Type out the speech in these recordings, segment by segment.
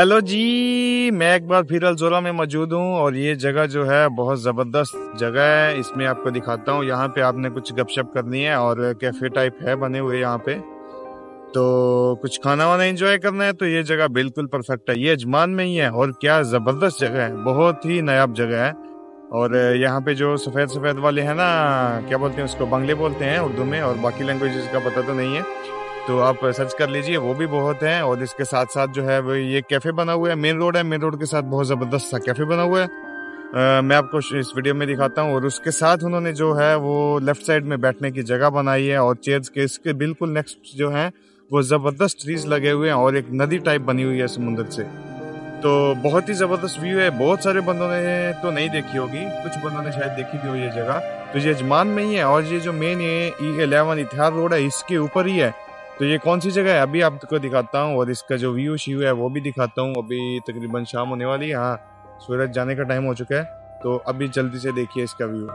Hello जी, मैं एक बार फिर अलजोरा में मौजूद हूँ और ये जगह जो है बहुत ज़बरदस्त जगह है। इसमें आपको दिखाता हूँ, यहाँ पे आपने कुछ गपशप करनी है और कैफ़े टाइप है बने हुए यहाँ पे। तो कुछ खाना वाना एंजॉय करना है तो ये जगह बिल्कुल परफेक्ट है। ये अजमान में ही है और क्या ज़बरदस्त जगह है, बहुत ही नायाब जगह है। और यहाँ पे जो सफ़ेद सफ़ेद वाले हैं ना, क्या बोलते हैं उसको, बंगले बोलते हैं उर्दू में और बाकी लैंग्वेजेस का पता तो नहीं है। तो आप सर्च कर लीजिए वो भी बहुत है और इसके साथ साथ जो है वो ये कैफ़े बना हुआ है मेन रोड है मेन रोड के साथ बहुत ज़बरदस्त सा कैफ़े बना हुआ है। आ, मैं आपको इस वीडियो में दिखाता हूँ और उसके साथ उन्होंने जो है वो लेफ़्ट साइड में बैठने की जगह बनाई है और चेयर्स के इसके बिल्कुल नेक्स्ट जो है वो ज़बरदस्त ट्रीज लगे हुए हैं और एक नदी टाइप बनी हुई है समुद्र से। तो बहुत ही ज़बरदस्त व्यू है बहुत सारे बंदों ने तो नहीं देखी होगी कुछ बंदों ने शायद देखी भी हो ये जगह। तो ये अजमान में ही है और ये जो मेन ये ई एलेवन इतिहार रोड है इसके ऊपर ही है। तो ये कौन सी जगह है? अभी आपको दिखाता हूँ और इसका जो व्यू श्यू है, वो भी दिखाता हूँ। अभी तकरीबन शाम होने वाली है। हाँ सूरज जाने का टाइम हो चुका है। तो अभी जल्दी से देखिए इसका व्यू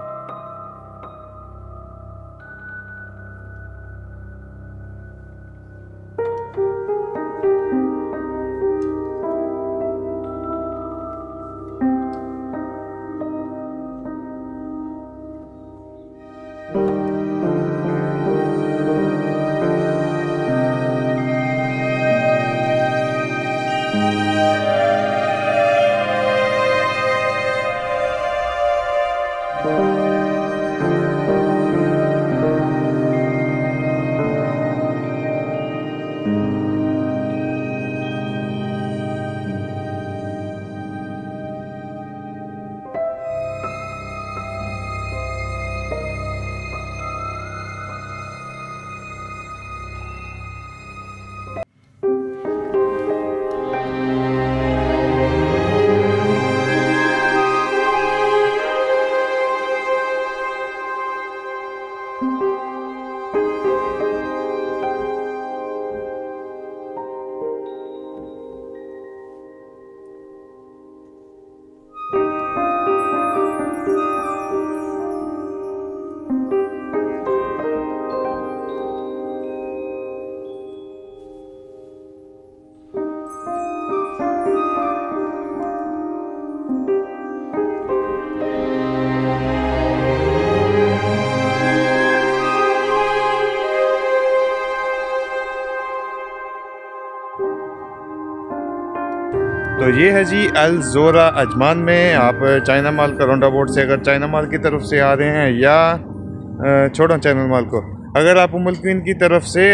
तो ये है जी अल जोरा अजमान में। आप चाइना माल का रोंडा बोर्ड से अगर चाइना माल की तरफ़ से आ रहे हैं या छोड़ो चाइना माल को। अगर आप मुल्किन की तरफ़ से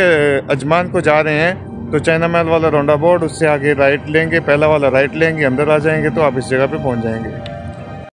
अजमान को जा रहे हैं तो चाइना माल वाला रोंडा बोर्ड उससे आगे राइट लेंगे, पहला वाला राइट लेंगे, अंदर आ जाएँगे तो आप इस जगह पे पहुँच जाएँगे।